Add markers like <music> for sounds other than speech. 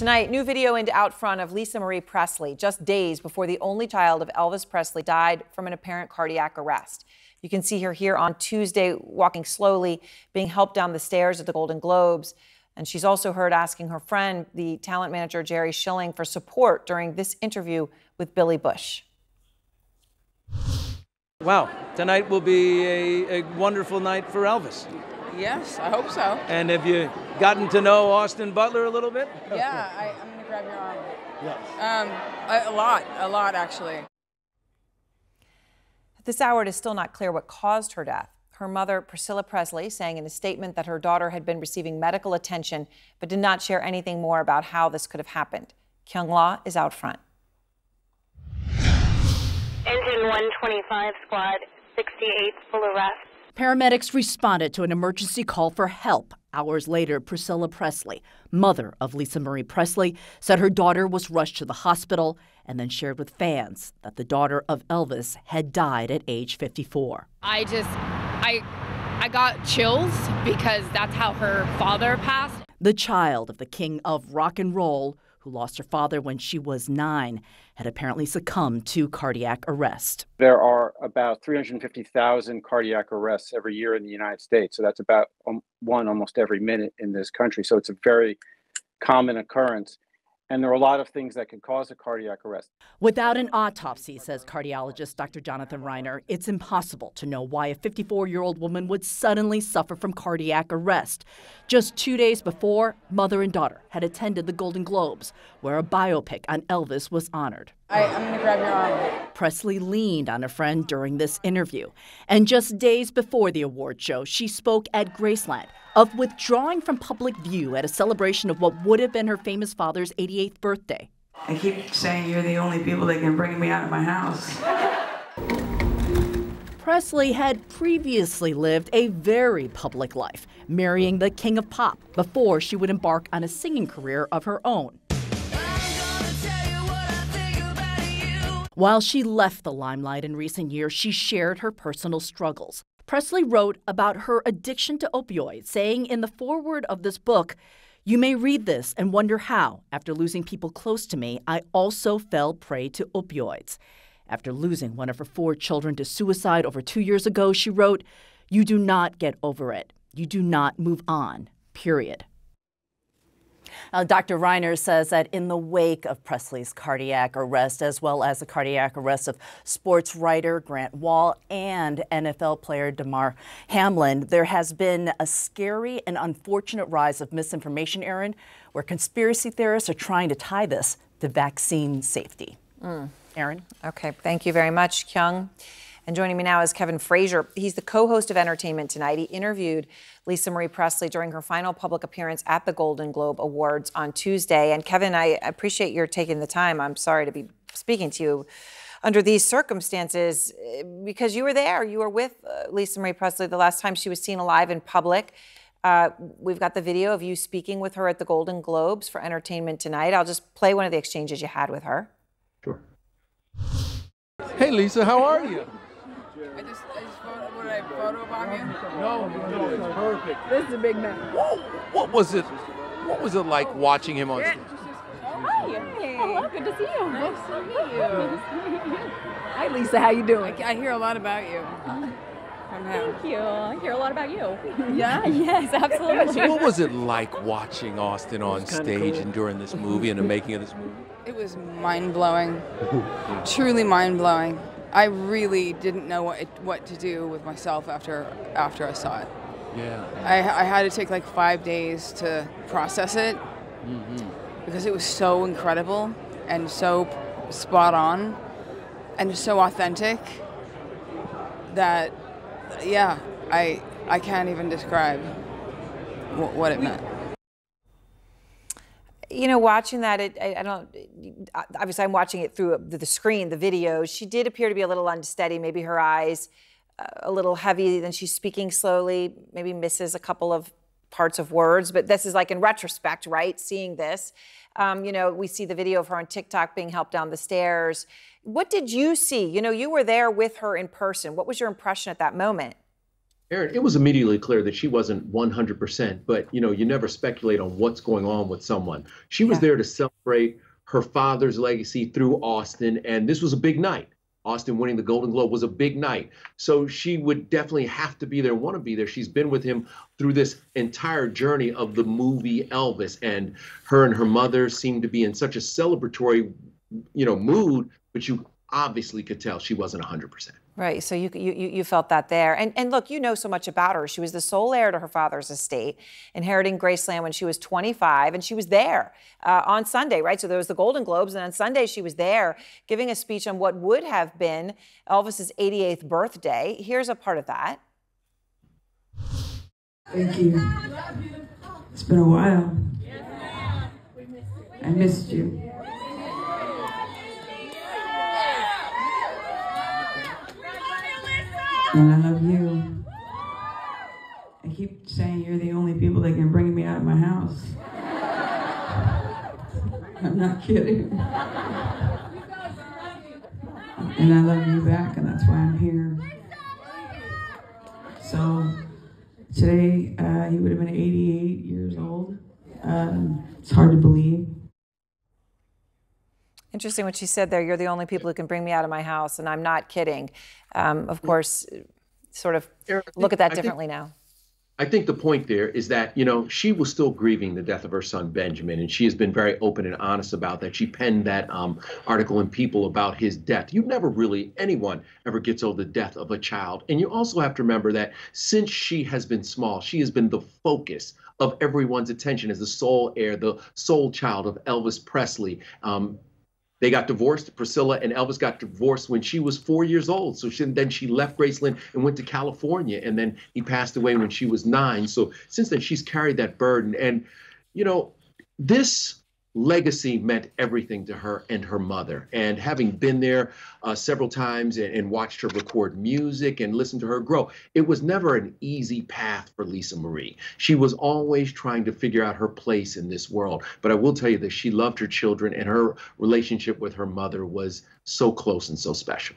Tonight, new video into out front of Lisa Marie Presley, just days before the only child of Elvis Presley died from an apparent cardiac arrest. You can see her here on Tuesday, walking slowly, being helped down the stairs at the Golden Globes. And she's also heard asking her friend, the talent manager Jerry Schilling, for support during this interview with Billy Bush. Wow, tonight will be a, a wonderful night for Elvis. Yes, I hope so. And have you gotten to know Austin Butler a little bit? Yeah, I, am going to grab your arm. Yes. Um, a, a lot, a lot actually. At this hour, it is still not clear what caused her death. Her mother, Priscilla Presley, saying in a statement that her daughter had been receiving medical attention, but did not share anything more about how this could have happened. Kyung Lah is out front. Engine 125 squad 68 full arrest. Paramedics responded to an emergency call for help. Hours later, Priscilla Presley, mother of Lisa Marie Presley, said her daughter was rushed to the hospital and then shared with fans that the daughter of Elvis had died at age 54. I just, I, I got chills because that's how her father passed. The child of the king of rock and roll who lost her father when she was nine, had apparently succumbed to cardiac arrest. There are about 350,000 cardiac arrests every year in the United States. So that's about um, one almost every minute in this country. So it's a very common occurrence. And there are a lot of things that can cause a cardiac arrest. Without an autopsy, says cardiologist Dr. Jonathan Reiner, it's impossible to know why a 54 year old woman would suddenly suffer from cardiac arrest. Just two days before, mother and daughter had attended the Golden Globes, where a biopic on Elvis was honored. I, am going to grab your arm. Presley leaned on a friend during this interview. And just days before the award show, she spoke at Graceland of withdrawing from public view at a celebration of what would have been her famous father's 88th birthday. I keep saying you're the only people that can bring me out of my house. Presley had previously lived a very public life, marrying the king of pop before she would embark on a singing career of her own. While she left the limelight in recent years, she shared her personal struggles. Presley wrote about her addiction to opioids, saying in the foreword of this book, You may read this and wonder how, after losing people close to me, I also fell prey to opioids. After losing one of her four children to suicide over two years ago, she wrote, You do not get over it. You do not move on, period. Uh, Dr. Reiner says that in the wake of Presley's cardiac arrest, as well as the cardiac arrest of sports writer Grant Wahl and NFL player Damar Hamlin, there has been a scary and unfortunate rise of misinformation, Erin, where conspiracy theorists are trying to tie this to vaccine safety. Mm. Erin? Okay, thank you very much, Kyung. And joining me now is Kevin Frazier. He's the co host of Entertainment Tonight. He interviewed Lisa Marie Presley during her final public appearance at the Golden Globe Awards on Tuesday. And Kevin, I appreciate your taking the time. I'm sorry to be speaking to you under these circumstances eh, because you were there. You were with uh, Lisa Marie Presley the last time she was seen alive in public. Uh, we've got the video of you speaking with her at the Golden Globes for Entertainment Tonight. I'll just play one of the exchanges you had with her. Sure. Hey, Lisa, how are you? I just, I just photo, what I photo bomb you? No, no, it's perfect. This is a big man. Whoa, what was it? What was it like watching him on stage? Oh, hi. Oh, hey. Hello. Good to see you. Nice to meet you. <laughs> Hi, Lisa. How you doing? I, I hear a lot about you. Thank you. I hear a lot about you. Yeah? <laughs> yes, absolutely. what was it like watching Austin on stage cool. and during this movie and the making of this movie? It was mind blowing. <laughs> Truly mind blowing. I really didn't know what it, what to do with myself after after I saw it. Yeah. I, I had to take like five days to process it mm-hmm. because it was so incredible and so spot on and so authentic that yeah I I can't even describe w- what it meant you know, watching that, it, I, I, don't. Obviously, I'm watching it through the screen, the video. She did appear to be a little unsteady. Maybe her eyes uh, a little heavy. Then she's speaking slowly. Maybe misses a couple of parts of words. But this is like in retrospect, right? Seeing this, um, you know, we see the video of her on TikTok being helped down the stairs. What did you see? You know, you were there with her in person. What was your impression at that moment? Erin, it was immediately clear that she wasn't 100%, but you know, you never speculate on what's going on with someone. She was Yeah. there to celebrate her father's legacy through Austin, and this was a big night. Austin winning the Golden Globe was a big night. So she would definitely have to be there, want to be there. She's been with him through this entire journey of the movie Elvis, and her and her mother seemed to be in such a celebratory, you know, mood, but you obviously could tell she wasn't 100%. Right. So you, you you felt that there, and and look, you know so much about her. She was the sole heir to her father's estate, inheriting Graceland when she was 25, and she was there uh, on Sunday, right? So there was the Golden Globes, and on Sunday she was there giving a speech on what would have been Elvis's 88th birthday. Here's a part of that. Thank you. It's been a while. I missed you. And I love you. I keep saying you're the only people that can bring me out of my house. <laughs> I'm not kidding. And I love you back, and that's why I'm here. So today, uh, he would have been 88 years old. Um, it's hard to believe. Interesting what she said there. You're the only people who can bring me out of my house, and I'm not kidding. Um, of course, sort of I look at think- that I think- differently now. I think the point there is that, you know, she was still grieving the death of her son, Benjamin, and she has been very open and honest about that. She penned that um, article in People about his death. You never really, anyone ever gets over the death of a child. And you also have to remember that since she has been small, she has been the focus of everyone's attention as the sole heir, the sole child of Elvis Presley. Um, they got divorced. Priscilla and Elvis got divorced when she was four years old. So she, then she left Graceland and went to California. And then he passed away when she was nine. So since then, she's carried that burden. And, you know, this legacy meant everything to her and her mother. And having been there uh, several times and, and watched her record music and listen to her grow, it was never an easy path for Lisa Marie. She was always trying to figure out her place in this world. But I will tell you that she loved her children and her relationship with her mother was so close and so special.